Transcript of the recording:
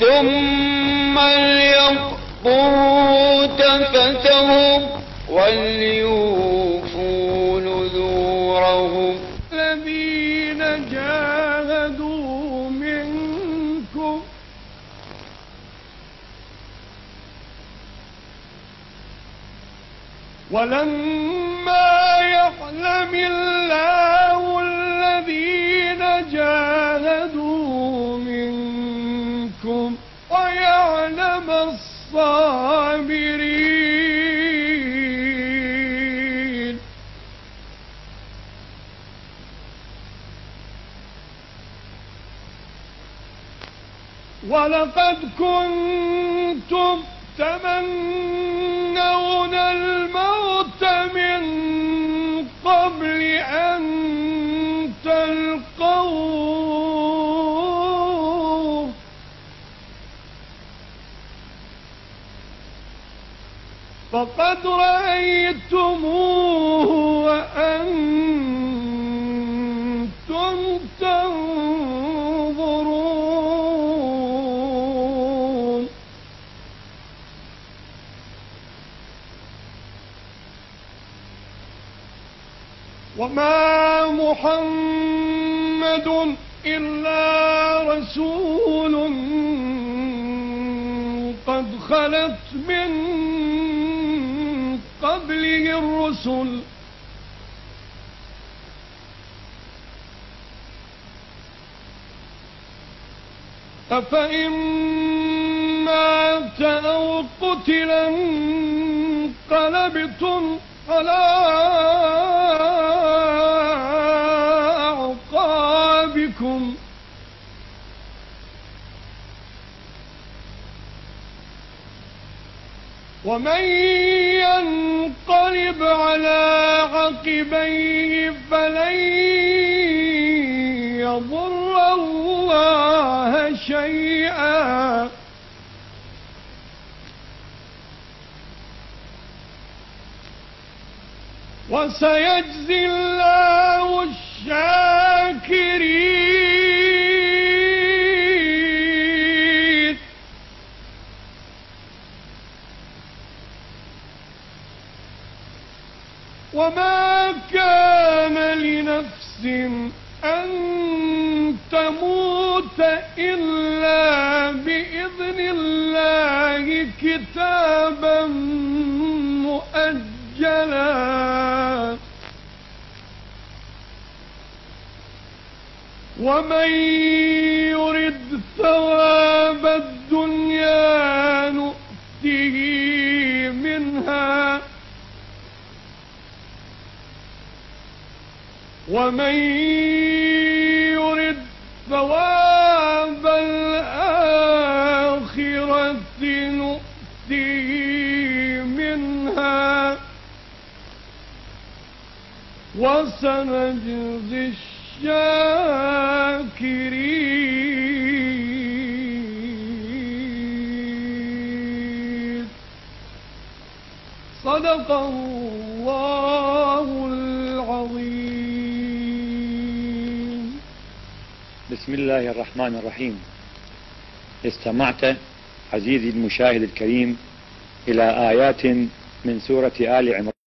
ثم ليقضوا تفتهم وليوفوا نذورهم. الذين جاهدوا منكم ولما يعلم الله الصابرين. ولقد كنتم تمنون الموت فقد رأيتموه وأنتم تنظرون. وما محمد إلا رسول قد خلت من قبله الرسل. أفإن مات أو قتلا انقلبتم على أعقابكم. ومن ينقلب على عقبيه فلن يضر الله شيئا. وسيجزي الله وما كان لنفس أن تموت إلا بإذن الله كتابا مؤجلا. ومن يرد ثواب ومن يرد ثواب الآخرة نؤته منها وسنجزي الشاكرين. صدق الله بسم الله الرحمن الرحيم. استمعت عزيزي المشاهد الكريم إلى آيات من سورة آل عمران.